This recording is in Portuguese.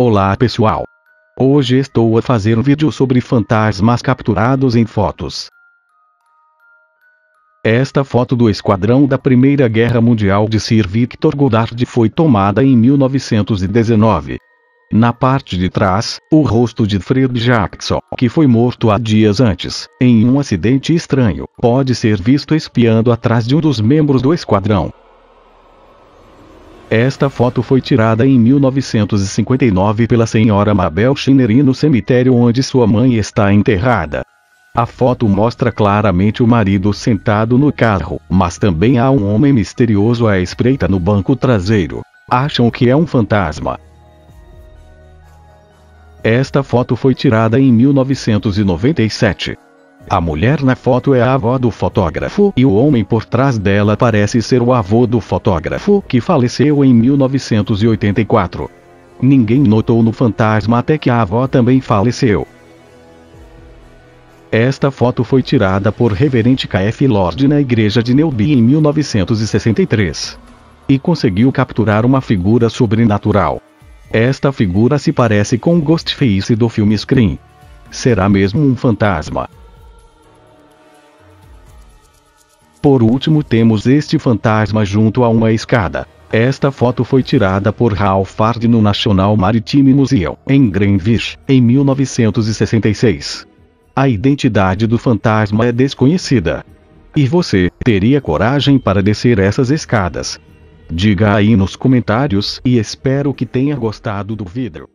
Olá pessoal! Hoje estou a fazer um vídeo sobre fantasmas capturados em fotos. Esta foto do esquadrão da Primeira Guerra Mundial de Sir Victor Goddard foi tomada em 1919. Na parte de trás, o rosto de Fred Jackson, que foi morto há dias antes, em um acidente estranho, pode ser visto espiando atrás de um dos membros do esquadrão. Esta foto foi tirada em 1959 pela senhora Mabel Schinnery no cemitério onde sua mãe está enterrada. A foto mostra claramente o marido sentado no carro, mas também há um homem misterioso à espreita no banco traseiro. Acham que é um fantasma. Esta foto foi tirada em 1997. A mulher na foto é a avó do fotógrafo e o homem por trás dela parece ser o avô do fotógrafo que faleceu em 1984. Ninguém notou no fantasma até que a avó também faleceu. Esta foto foi tirada por Reverente K.F. Lord na igreja de Newby em 1963. E conseguiu capturar uma figura sobrenatural. Esta figura se parece com Ghostface do filme Scream. Será mesmo um fantasma? Por último temos este fantasma junto a uma escada. Esta foto foi tirada por Ralph Fard no National Maritime Museum, em Greenwich, em 1966. A identidade do fantasma é desconhecida. E você, teria coragem para descer essas escadas? Diga aí nos comentários e espero que tenha gostado do vídeo.